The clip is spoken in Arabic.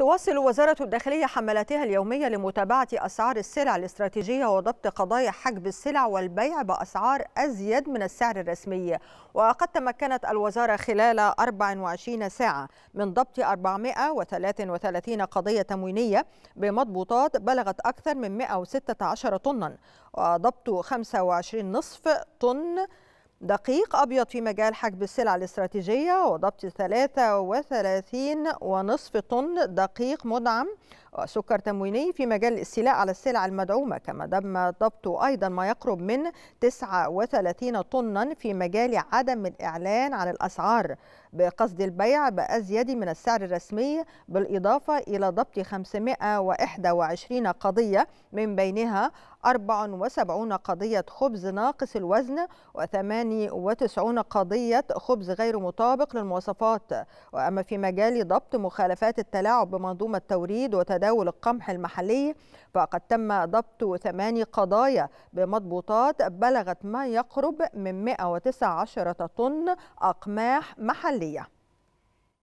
تواصل وزارة الداخلية حملاتها اليومية لمتابعة أسعار السلع الاستراتيجية وضبط قضايا حجب السلع والبيع بأسعار أزيد من السعر الرسمي. وقد تمكنت الوزارة خلال 24 ساعة من ضبط 433 قضية تموينية بمضبوطات بلغت أكثر من 116 طنا وضبط 25 نصف طن دقيق أبيض في مجال حجب السلع الاستراتيجية وضبط 33 ونصف طن دقيق مدعم. وسكر تمويني في مجال الاستيلاء على السلع المدعومة. كما تم ضبط أيضا ما يقرب من 39 طنا في مجال عدم الإعلان عن الأسعار بقصد البيع بأزيد من السعر الرسمي بالإضافة إلى ضبط 521 قضية من بينها 74 قضية خبز ناقص الوزن و98 قضية خبز غير مطابق للمواصفات. وأما في مجال ضبط مخالفات التلاعب بمنظومة توريد وتداول القمح المحلي فقد تم ضبط ثماني قضايا بمضبوطات بلغت ما يقرب من 119 طن أقماح محلية.